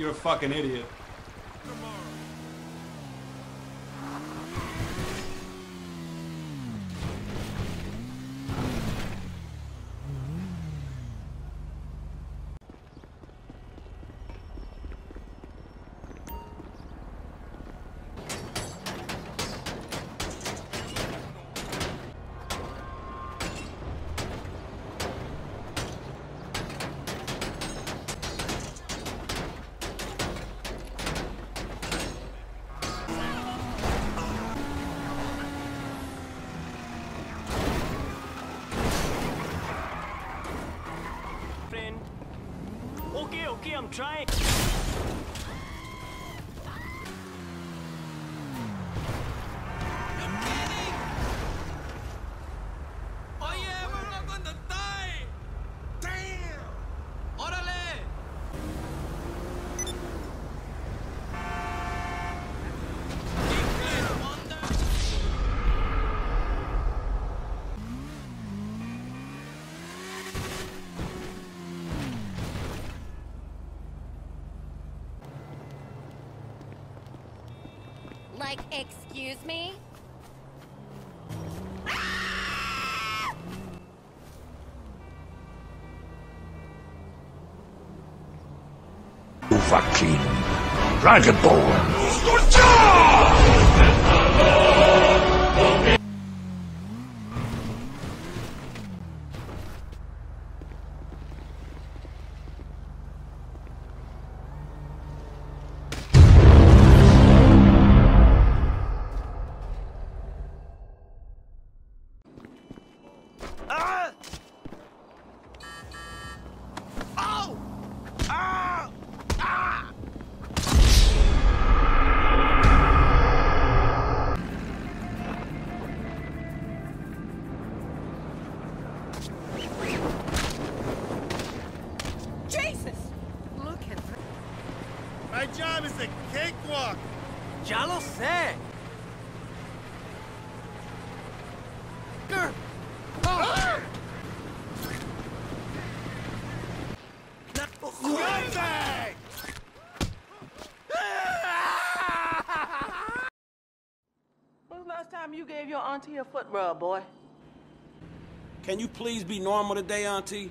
you're a fucking idiot. Okay, I'm trying. Like, excuse me? Fucking Dragonborn. Jesus! Look at that. My job is a cakewalk. Ya lo sé. Scumbag! When's the last time you gave your auntie a foot rub, boy? Can you please be normal today, Auntie?